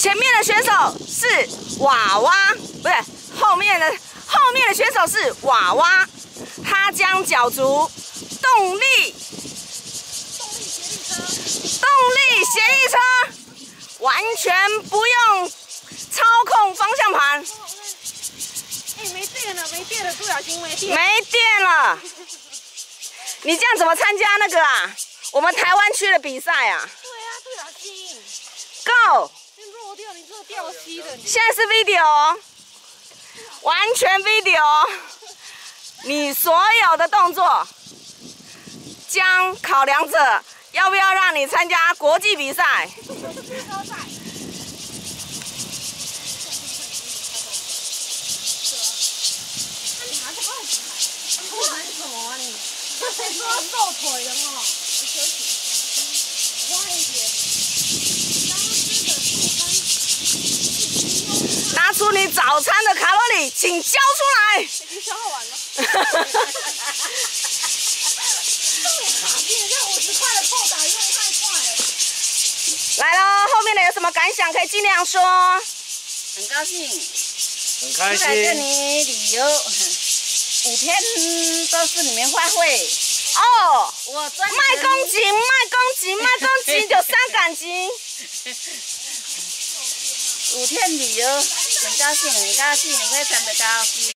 前面的选手是娃娃，不是后面的后面的选手是娃娃，他将脚足动力动力协力车，完全不用操控方向盘。哎，没电了，没电了，杜小心没电。没电了，你这样怎么参加那个啊？我们台湾区的比赛啊对啊，杜小心。？Go！现在是 video，完全 video，你所有的动作将考量着要不要让你参加国际比赛。你还是快点。你玩什么啊你？谁说要瘦腿的嘛？你休息一下，快一点。刚刚吃的早餐拿出你早餐的卡路里，请交出来。已经消耗完了。这么卡电，这五十块的扣打用太快了。来喽，后面的有什么感想可以尽量说。很高兴很开心来跟心。你旅游，五天都是你们花费，哦，我专程卖公斤，卖公斤，卖公斤就三感情。五天旅游，很高兴，很高兴，非常的高兴。